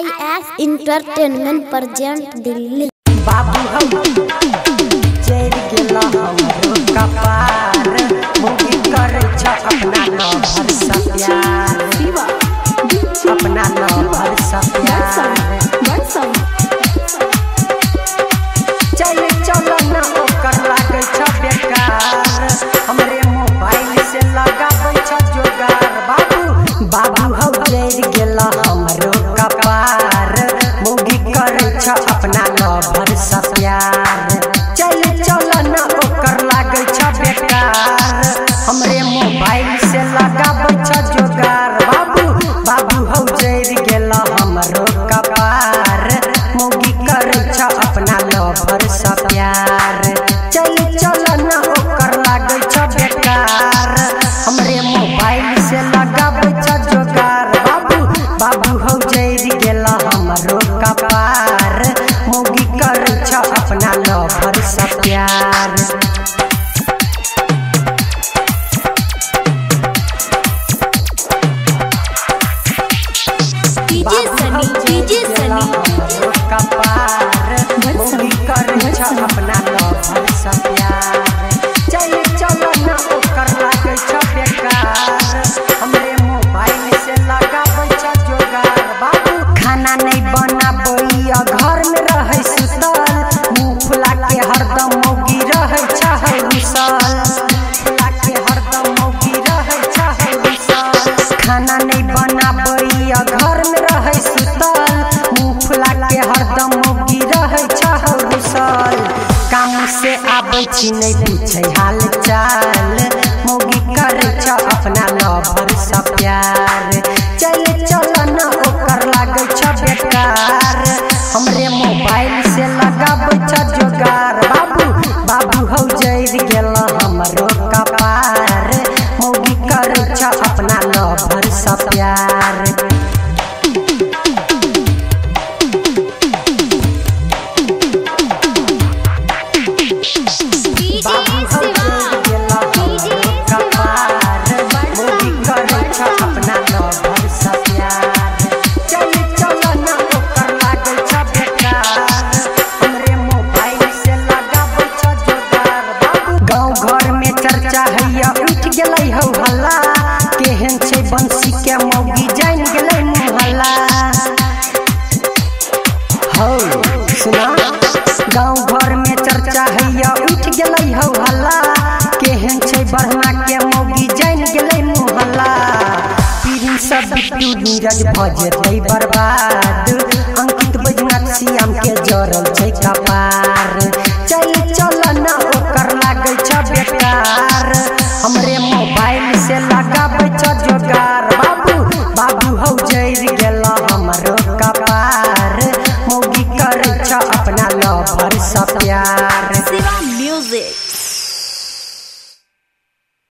I S entertainment present Delhi Babu हम चैर के लहम कपार मुगी कर छ अपना लवर सत्या शिवा। अपना लवर सा छ अपना लवर सा चल चल ना ओकर लागे बेकार। हमरे करे छ अपना लवर सा प्यार। DJ Sunny DJ Sunny. कपार मुगी करे छ अपना खाना नहीं बनाबै घर में रहै सुतल। मुँह फुला के हरदम मौगी काम से आबै नहीं पूछे हाल चाल। मौगी करे अपना लवर सा प्यार हमरो कपार मौगी कर छ अपना लवर सा प्यार। हल्ला केहन छै बंसी के मौगी जान गेलै हौ, सुना? गाँव घर में चर्चा हैया, उठ गेलै हौ हल्ला केहन के मौगी जान गेलै पीढ़ी सब बिट्टू नीरज बर्बाद। अंकित बैजनाथ श्याम के जरल छै मौगी करे